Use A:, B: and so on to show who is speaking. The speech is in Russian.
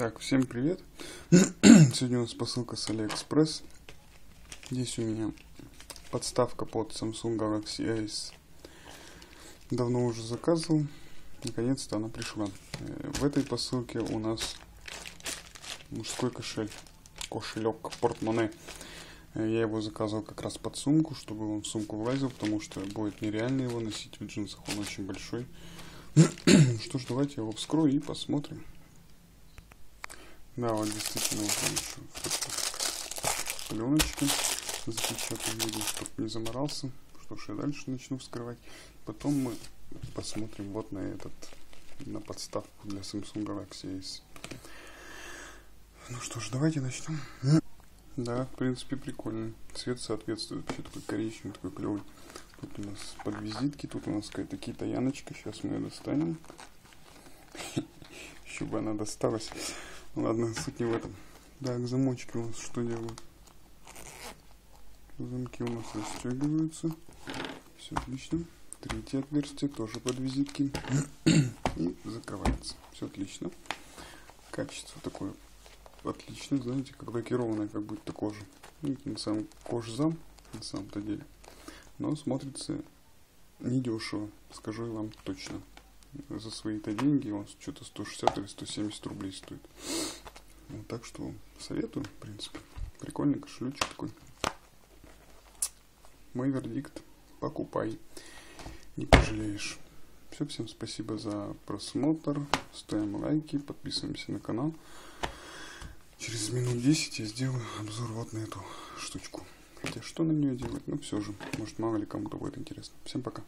A: Так, всем привет. Сегодня у нас посылка с AliExpress. Здесь у меня подставка под Samsung Galaxy Ace. Давно уже заказывал. Наконец-то она пришла. Э, в этой посылке у нас мужской кошель. Кошелек, портмоне. Э, я его заказывал как раз под сумку, чтобы он в сумку влазил, потому что будет нереально его носить в джинсах. Он очень большой. Что ж, давайте его вскрою и посмотрим. Да, вот действительно он еще в пленочке запечатан видно, чтобы не заморался. Что ж, я дальше начну вскрывать. Потом мы посмотрим вот на этот, на подставку для Samsung Galaxy Ace. Ну что ж, давайте начнем. Да, в принципе, прикольно. Цвет соответствует. Вообще такой коричневый, такой клевый. Тут у нас под визитки, тут у нас какая-то китаяночка. Сейчас мы ее достанем. Еще бы она досталась. Ладно, суть не в этом. Так, замочки у нас что делают? Замки у нас расстегиваются. Все отлично. Третье отверстие тоже под визитки. И закрывается. Все отлично. Качество такое отличное, знаете, как лакированное, как будто кожа. Ну, на самом кожзам, на самом-то деле. Но смотрится недешево, скажу я вам точно за свои-то деньги он что-то 160 или 170 рублей стоит. Вот, так что советую, в принципе. Прикольный кошелечек такой. Мой вердикт. Покупай. Не пожалеешь. Все, всем спасибо за просмотр. Ставим лайки, подписываемся на канал. Через минут 10 я сделаю обзор вот на эту штучку. Хотя что на нее делать, ну все же. Может мало ли кому-то будет интересно. Всем пока.